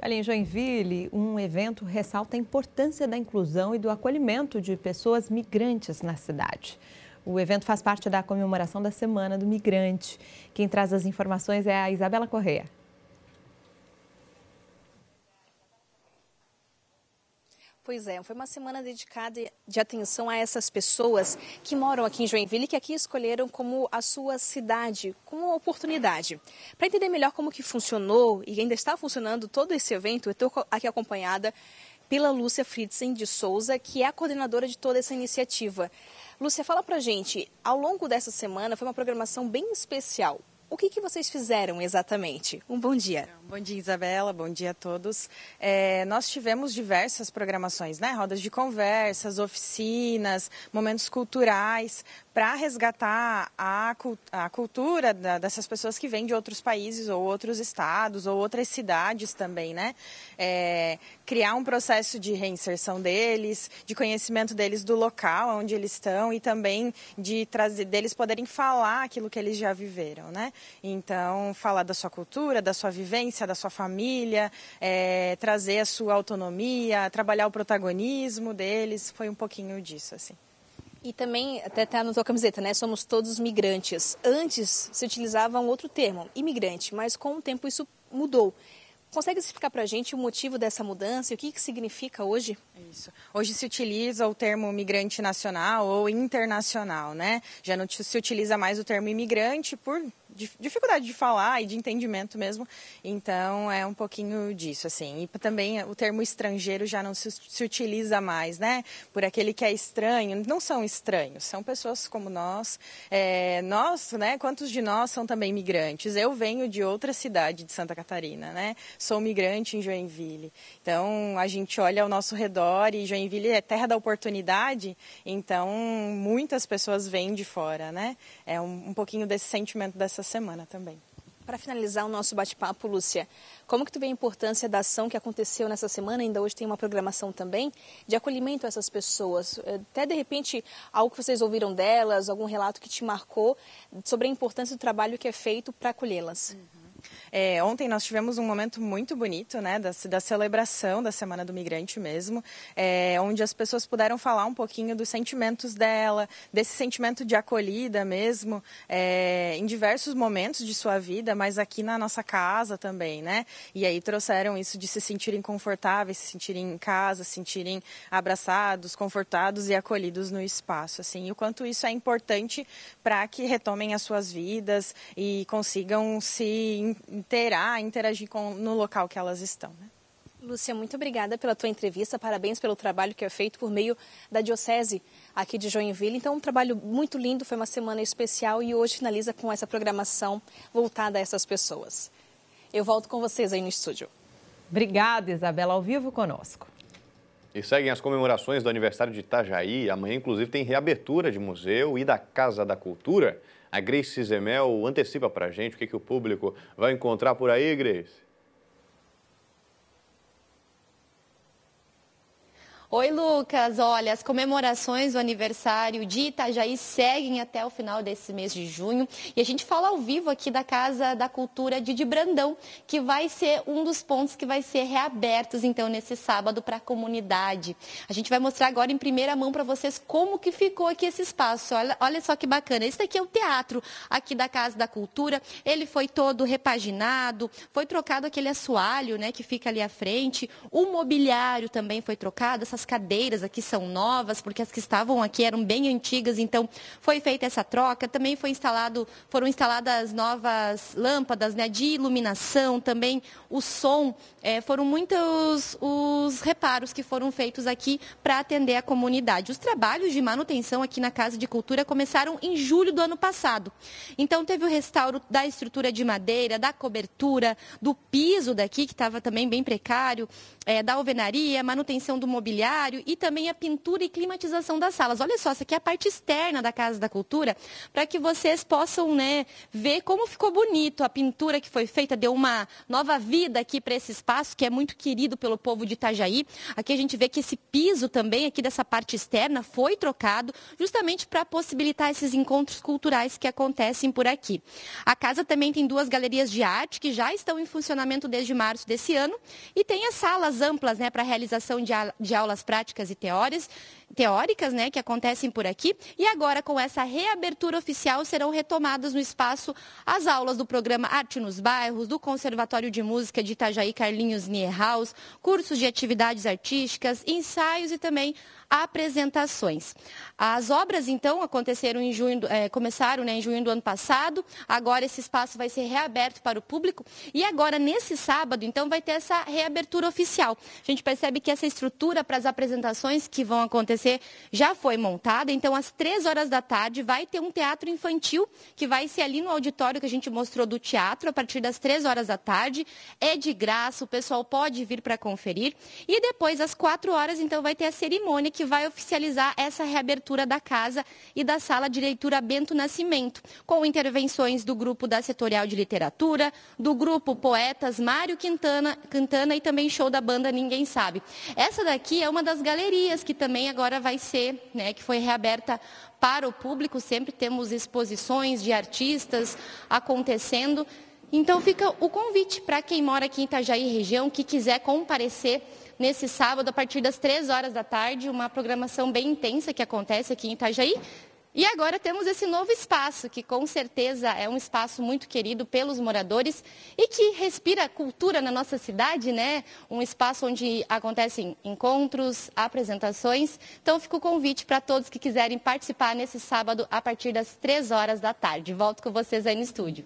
Ali em Joinville, um evento ressalta a importância da inclusão e do acolhimento de pessoas migrantes na cidade. O evento faz parte da comemoração da Semana do Migrante. Quem traz as informações é a Isabela Correia. Pois é, foi uma semana dedicada de atenção a essas pessoas que moram aqui em Joinville e que aqui escolheram como a sua cidade, como oportunidade. Para entender melhor como que funcionou e ainda está funcionando todo esse evento, eu estou aqui acompanhada pela Lúcia Fritzen de Souza, que é a coordenadora de toda essa iniciativa. Lúcia, fala pra gente, ao longo dessa semana foi uma programação bem especial. O que, que vocês fizeram exatamente? Um bom dia. Bom dia, Isabela. Bom dia a todos. É, nós tivemos diversas programações, né? Rodas de conversas, oficinas, momentos culturais, para resgatar a, a cultura da, dessas pessoas que vêm de outros países ou outros estados ou outras cidades também, né? É, criar um processo de reinserção deles, de conhecimento deles do local onde eles estão e também de trazer deles poderem falar aquilo que eles já viveram, né? Então, falar da sua cultura, da sua vivência da sua família, é, trazer a sua autonomia, trabalhar o protagonismo deles, foi um pouquinho disso, assim. E também, até está na sua camiseta, né? Somos todos migrantes. Antes se utilizava um outro termo, imigrante, mas com o tempo isso mudou. Consegue explicar para a gente o motivo dessa mudança e o que, que significa hoje? Isso. Hoje se utiliza o termo migrante nacional ou internacional, né? Já não se utiliza mais o termo imigrante por dificuldade de falar e de entendimento mesmo. Então é um pouquinho disso, assim. E também o termo estrangeiro já não se, se, utiliza mais, né? Por aquele que é estranho. Não são estranhos, são pessoas como nós. É, nós, né? Quantos de nós são também migrantes? Eu venho de outra cidade de Santa Catarina, né? Sou migrante em Joinville. Então a gente olha ao nosso redor e Joinville é terra da oportunidade. Então muitas pessoas vêm de fora, né? É um, um pouquinho desse sentimento dessa semana também. Para finalizar o nosso bate-papo, Lúcia, como que tu vê a importância da ação que aconteceu nessa semana? Ainda hoje tem uma programação também de acolhimento a essas pessoas. É, até de repente algo que vocês ouviram delas, algum relato que te marcou sobre a importância do trabalho que é feito para acolhê-las. Uhum. É, ontem nós tivemos um momento muito bonito, né, da, da celebração da Semana do Migrante mesmo, é, onde as pessoas puderam falar um pouquinho dos sentimentos dela, desse sentimento de acolhida mesmo, é, em diversos momentos de sua vida, mas aqui na nossa casa também, né? E aí trouxeram isso de se sentirem confortáveis, se sentirem em casa, se sentirem abraçados, confortados e acolhidos no espaço, assim. E o quanto isso é importante para que retomem as suas vidas e consigam se interar, interagir com, no local que elas estão. Né? Lúcia, muito obrigada pela tua entrevista, parabéns pelo trabalho que é feito por meio da Diocese aqui de Joinville. Então, um trabalho muito lindo, foi uma semana especial e hoje finaliza com essa programação voltada a essas pessoas. Eu volto com vocês aí no estúdio. Obrigada, Isabela, ao vivo conosco. E seguem as comemorações do aniversário de Itajaí. Amanhã, inclusive, tem reabertura de museu e da Casa da Cultura. A Grace Zemel antecipa para a gente o que, que o público vai encontrar por aí, Grace. Oi, Lucas. Olha, as comemorações do aniversário de Itajaí seguem até o final desse mês de junho. E a gente fala ao vivo aqui da Casa da Cultura de Brandão, que vai ser um dos pontos que vai ser reabertos, então, nesse sábado para a comunidade. A gente vai mostrar agora em primeira mão para vocês como que ficou aqui esse espaço. Olha, olha só que bacana. Esse daqui é o teatro aqui da Casa da Cultura. Ele foi todo repaginado, foi trocado aquele assoalho, né, que fica ali à frente. O mobiliário também foi trocado, essas cadeiras aqui são novas, porque as que estavam aqui eram bem antigas, então foi feita essa troca. Também foi instalado, foram instaladas novas lâmpadas né, de iluminação, também o som. É, foram muitos os reparos que foram feitos aqui para atender a comunidade. Os trabalhos de manutenção aqui na Casa de Cultura começaram em julho do ano passado. Então teve o restauro da estrutura de madeira, da cobertura, do piso daqui, que estava também bem precário, é, da alvenaria, manutenção do mobiliário mobiliário e também a pintura e climatização das salas. Olha só, essa aqui é a parte externa da Casa da Cultura, para que vocês possam né, ver como ficou bonito a pintura que foi feita, deu uma nova vida aqui para esse espaço, que é muito querido pelo povo de Itajaí. Aqui a gente vê que esse piso também aqui dessa parte externa foi trocado, justamente para possibilitar esses encontros culturais que acontecem por aqui. A casa também tem duas galerias de arte que já estão em funcionamento desde março desse ano e tem as salas amplas né, para realização de, de aulas práticas e teóricas, teóricas né, que acontecem por aqui. E agora, com essa reabertura oficial, serão retomadas no espaço as aulas do programa Arte nos Bairros, do Conservatório de Música de Itajaí Carlinhos Nierhaus, cursos de atividades artísticas, ensaios e também apresentações. As obras, então, aconteceram em junho, é, começaram né, em junho do ano passado, agora esse espaço vai ser reaberto para o público e agora, nesse sábado, então, vai ter essa reabertura oficial. A gente percebe que essa estrutura para as apresentações que vão acontecer já foi montada, então, às três horas da tarde, vai ter um teatro infantil que vai ser ali no auditório que a gente mostrou do teatro, a partir das três horas da tarde. É de graça, o pessoal pode vir para conferir. E depois, às quatro horas, então, vai ter a cerimônia que vai oficializar essa reabertura da casa e da sala de leitura Bento Nascimento, com intervenções do grupo da Setorial de Literatura, do grupo Poetas Mário Quintana, Quintana e também show da banda Ninguém Sabe. Essa daqui é uma das galerias que também agora vai ser, né, que foi reaberta para o público. Sempre temos exposições de artistas acontecendo. Então fica o convite para quem mora aqui em Itajaí região, que quiser comparecer nesse sábado, a partir das 3 horas da tarde, uma programação bem intensa que acontece aqui em Itajaí. E agora temos esse novo espaço, que com certeza é um espaço muito querido pelos moradores e que respira cultura na nossa cidade, né? Um espaço onde acontecem encontros, apresentações. Então fica o convite para todos que quiserem participar nesse sábado a partir das 3 horas da tarde. Volto com vocês aí no estúdio.